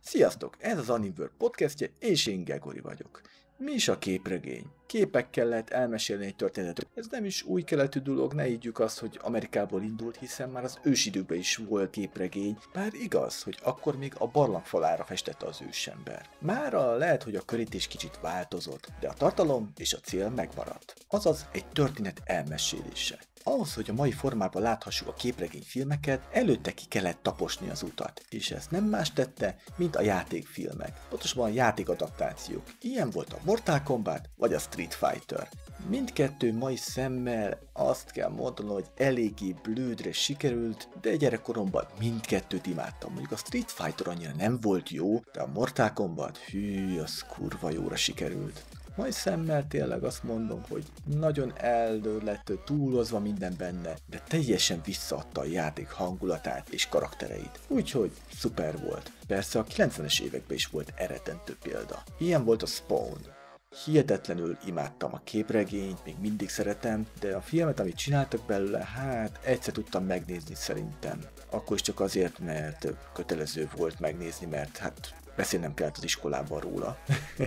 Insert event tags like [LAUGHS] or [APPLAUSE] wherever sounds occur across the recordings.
Sziasztok! Ez az Animworld podcastje, és én Gegori vagyok. Mi is a képregény? Képekkel lehet elmesélni egy történetet. Ez nem is új keletű dolog, ne ígyük azt, hogy Amerikából indult, hiszen már az ősidőkben is volt képregény, bár igaz, hogy akkor még a barlang falára festette az ősember. Mára lehet, hogy a körítés kicsit változott, de a tartalom és a cél megmaradt. Azaz egy történet elmesélése. Ahhoz, hogy a mai formában láthassuk a képregény filmeket, előtte ki kellett taposni az utat, és ezt nem más tette, mint a játékfilmek, pontosabban a játékadaptációk. Ilyen volt a Mortal Kombat vagy a Street Fighter. Mindkettő mai szemmel azt kell mondanom, hogy eléggé blődre sikerült, de gyerekkoromban mindkettőt imádtam. Mondjuk a Street Fighter annyira nem volt jó, de a Mortal Kombat, hű, az kurva jóra sikerült. Mai szemmel tényleg azt mondom, hogy nagyon eldő lett túlozva minden benne, de teljesen visszaadta a játék hangulatát és karaktereit. Úgyhogy szuper volt. Persze a 90-es években is volt eredentő példa. Ilyen volt a Spawn. Hihetetlenül imádtam a képregényt, még mindig szeretem, de a filmet, amit csináltak belőle, hát egyszer tudtam megnézni szerintem. Akkor is csak azért, mert kötelező volt megnézni, mert hát beszélnem kellett az iskolában róla.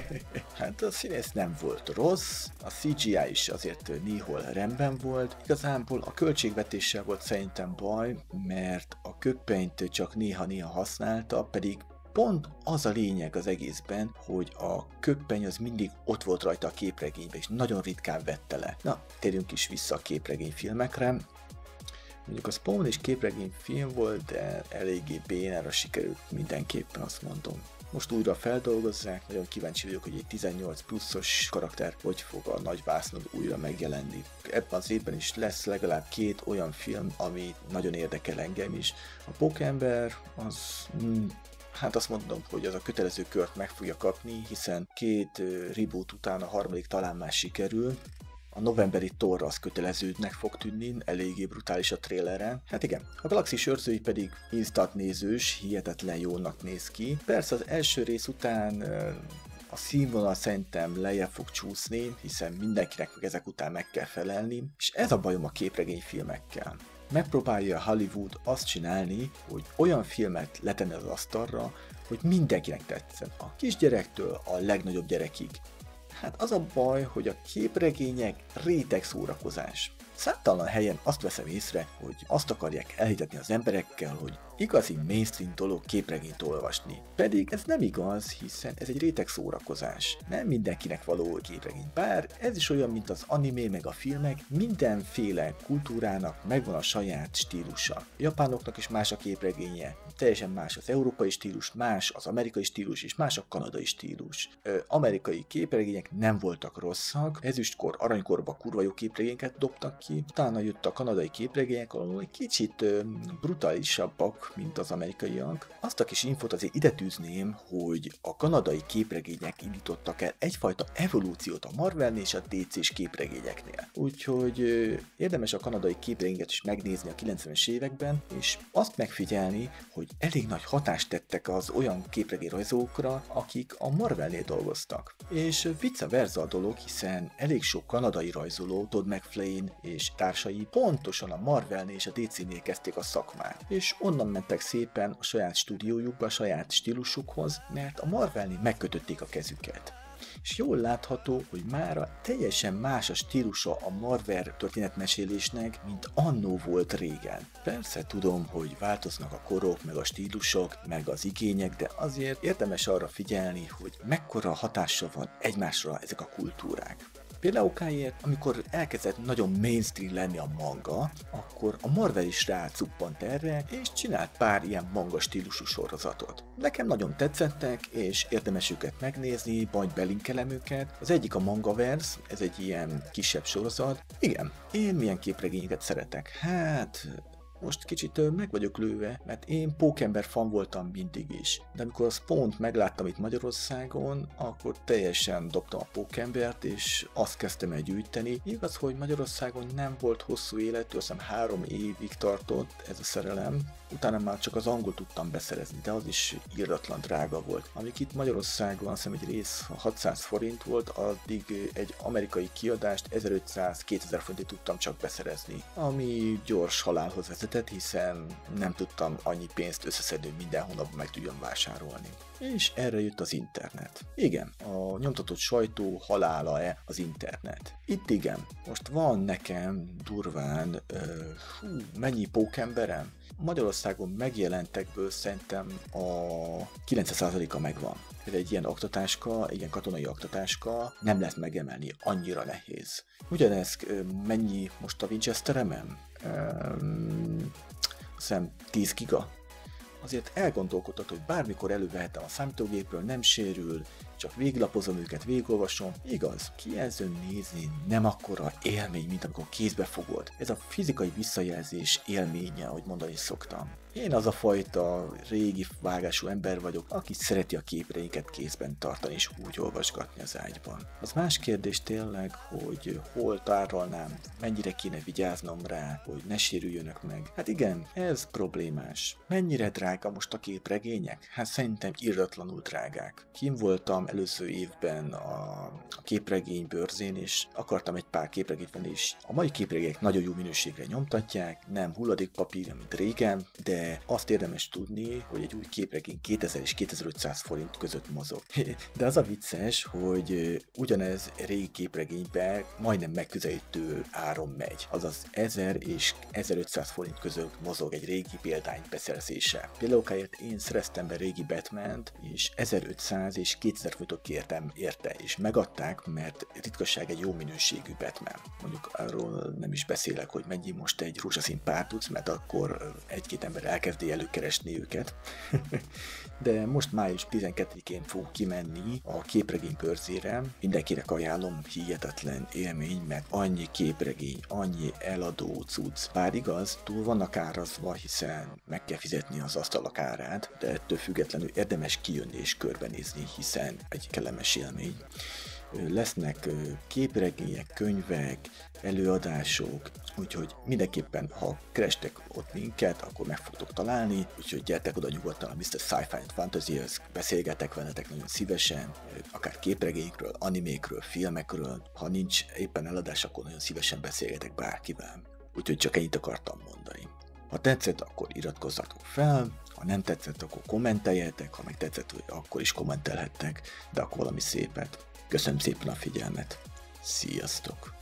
[LAUGHS] hát a színész nem volt rossz, a CGI is azért néhol rendben volt, igazából a költségvetéssel volt szerintem baj, mert a köppenyt csak néha-néha használta, pedig pont az a lényeg az egészben, hogy a köppeny az mindig ott volt rajta a képregényben, és nagyon ritkán vette le. Na, térjünk is vissza a képregény filmekre. Mondjuk a Spawn is képregény film volt, de eléggé bénára sikerült mindenképpen, azt mondom most újra feldolgozzák, nagyon kíváncsi vagyok, hogy egy 18 pluszos karakter hogy fog a nagy vásznon újra megjelenni. Ebben az évben is lesz legalább két olyan film, ami nagyon érdekel engem is. A Pókember az mm, Hát azt mondom, hogy az a kötelező kört meg fogja kapni, hiszen két reboot után a harmadik talán már sikerül, a novemberi torra az köteleződnek fog tűnni, eléggé brutális a trélere. Hát igen, a Galaxis őrzői pedig instant nézős, hihetetlen jónak néz ki. Persze az első rész után a színvonal szerintem lejjebb fog csúszni, hiszen mindenkinek ezek után meg kell felelni, és ez a bajom a képregényfilmekkel. Megpróbálja Hollywood azt csinálni, hogy olyan filmet letenni az asztalra, hogy mindenkinek tetszen. A kisgyerektől a legnagyobb gyerekig. Hát az a baj, hogy a képregények réteg szórakozás. Számtalan helyen azt veszem észre, hogy azt akarják elhitetni az emberekkel, hogy igazi mainstream dolog képregényt olvasni. Pedig ez nem igaz, hiszen ez egy réteg szórakozás. Nem mindenkinek való képregény. Bár ez is olyan, mint az animé meg a filmek, mindenféle kultúrának megvan a saját stílusa. A japánoknak is más a képregénye, teljesen más az európai stílus, más az amerikai stílus és más a kanadai stílus. Ö, amerikai képregények nem voltak rosszak, ezüstkor, aranykorba kurva jó képregényeket dobtak ki, utána jött a kanadai képregények, ahol egy kicsit brutálisabbak, mint az amerikaiak. Azt a kis infot azért ide tűzném, hogy a kanadai képregények indítottak el egyfajta evolúciót a Marvel és a DC-s képregényeknél. Úgyhogy érdemes a kanadai képregényeket is megnézni a 90-es években, és azt megfigyelni, hogy elég nagy hatást tettek az olyan képregényrajzókra, akik a Marvelnél dolgoztak. És vice versa a dolog, hiszen elég sok kanadai rajzoló, Todd McFlane és társai pontosan a Marvelnél és a DC-nél kezdték a szakmát. És onnan mentek szépen a saját stúdiójukba, a saját stílusukhoz, mert a Marvelnél megkötötték a kezüket és jól látható, hogy mára teljesen más a stílusa a Marvel történetmesélésnek, mint annó volt régen. Persze tudom, hogy változnak a korok, meg a stílusok, meg az igények, de azért érdemes arra figyelni, hogy mekkora hatással van egymásra ezek a kultúrák. Például amikor elkezdett nagyon mainstream lenni a manga, akkor a Marvel is rácuppant erre, és csinált pár ilyen manga stílusú sorozatot. Nekem nagyon tetszettek, és érdemes őket megnézni, vagy belinkelem őket. Az egyik a Mangaverse, ez egy ilyen kisebb sorozat. Igen, én milyen képregényeket szeretek? Hát, most kicsit meg vagyok lőve, mert én Pókember fan voltam mindig is. De amikor a Spawn-t megláttam itt Magyarországon, akkor teljesen dobtam a Pókembert, és azt kezdtem el gyűjteni. Igaz, hogy Magyarországon nem volt hosszú életű, azt hiszem három évig tartott ez a szerelem, utána már csak az angol tudtam beszerezni, de az is írdatlan drága volt. Amik itt Magyarországon, azt hiszem egy rész 600 forint volt, addig egy amerikai kiadást 1500-2000 forintig tudtam csak beszerezni, ami gyors halálhoz vezet fizetett, hiszen nem tudtam annyi pénzt összeszedni, hogy minden hónapban meg tudjam vásárolni. És erre jött az internet. Igen, a nyomtatott sajtó halála-e az internet? Itt igen. Most van nekem durván, uh, hú, mennyi pókemberem? Magyarországon megjelentekből szerintem a 90%-a megvan. Ez egy ilyen oktatáska, egy ilyen katonai oktatáska nem lehet megemelni, annyira nehéz. Ugyanez mennyi most a Winchesteremem? Um, hiszem 10 giga. Azért elgondolkodott, hogy bármikor elővehetem a számítógépről, nem sérül, csak véglapozom őket, végolvasom. Igaz, kijelzőn nézni nem akkora élmény, mint amikor kézbe fogod. Ez a fizikai visszajelzés élménye, ahogy mondani szoktam. Én az a fajta régi vágású ember vagyok, aki szereti a képreiket kézben tartani és úgy olvasgatni az ágyban. Az más kérdés tényleg, hogy hol tárolnám, mennyire kéne vigyáznom rá, hogy ne sérüljönek meg. Hát igen, ez problémás. Mennyire drága most a képregények? Hát szerintem irdatlanul drágák. Kim voltam előző évben a, a képregény bőrzén, és akartam egy pár képregényt venni, és a mai képregények nagyon jó minőségre nyomtatják, nem hulladékpapír, mint régen, de azt érdemes tudni, hogy egy új képregény 2000 és 2500 forint között mozog. [LAUGHS] De az a vicces, hogy ugyanez régi képregényben majdnem megközelítő áron megy, azaz 1000 és 1500 forint között mozog egy régi példány beszerzése. Például én szereztem be régi batman és 1500 és 2000 forintot kértem érte, és megadták, mert ritkaság egy jó minőségű Batman. Mondjuk arról nem is beszélek, hogy mennyi most egy rózsaszín pártuc, mert akkor egy-két ember elkezdi előkeresni őket. [LAUGHS] De most május 12-én fog kimenni a képregény pörzére. Mindenkinek ajánlom, hihetetlen élmény, mert annyi képregény, annyi eladó cucc. Bár igaz, túl vannak árazva, hiszen meg kell fizetni az asztalak árát, de ettől függetlenül érdemes kijönni és körbenézni, hiszen egy kellemes élmény. Lesznek képregények, könyvek, előadások, úgyhogy mindenképpen, ha kerestek ott minket, akkor meg fogtok találni, úgyhogy gyertek oda nyugodtan a Mr. Sci-Fi and fantasy beszélgetek veletek nagyon szívesen, akár képregényekről, animékről, filmekről, ha nincs éppen eladás, akkor nagyon szívesen beszélgetek bárkivel. Úgyhogy csak ennyit akartam mondani. Ha tetszett, akkor iratkozzatok fel, ha nem tetszett, akkor kommenteljetek, ha meg tetszett, akkor is kommentelhettek, de akkor valami szépet. Köszönöm szépen a figyelmet. Sziasztok!